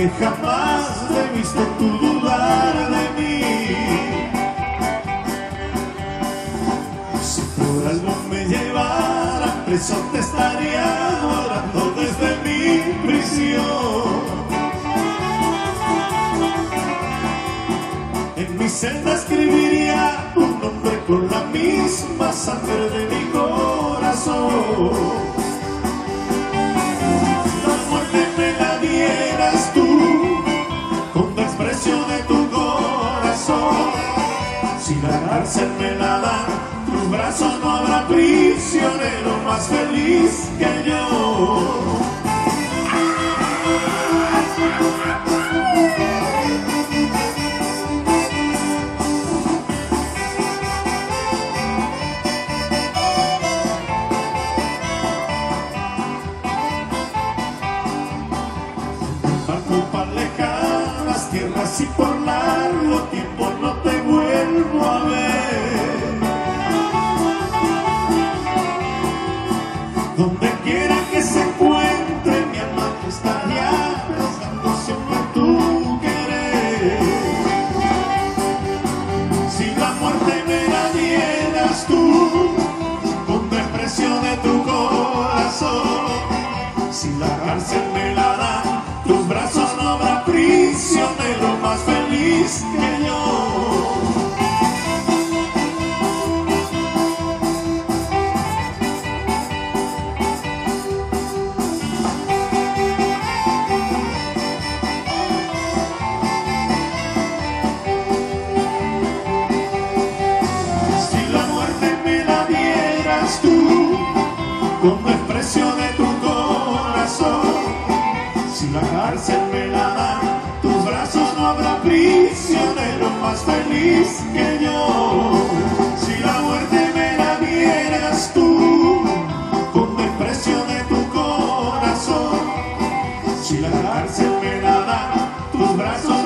que jamás he visto tu dudar de mí. Si por algo me llevara preso te estaría adorando desde mi prisión. En mi celda escribiría tu nombre con la misma sangre de mi corazón. Si la cárcel me la dan, tus brazos no habrá prisionero más feliz que yo. Por largo Si la muerte me la dieras tú, con desprecio de tu corazón, si la cárcel me la dan, con desprecio de tu corazón, si la cárcel me la dan, tus brazos no habrá prisionero más feliz que yo. Si la muerte me la dieras tú, con desprecio de tu corazón, si la cárcel me la dan, tus brazos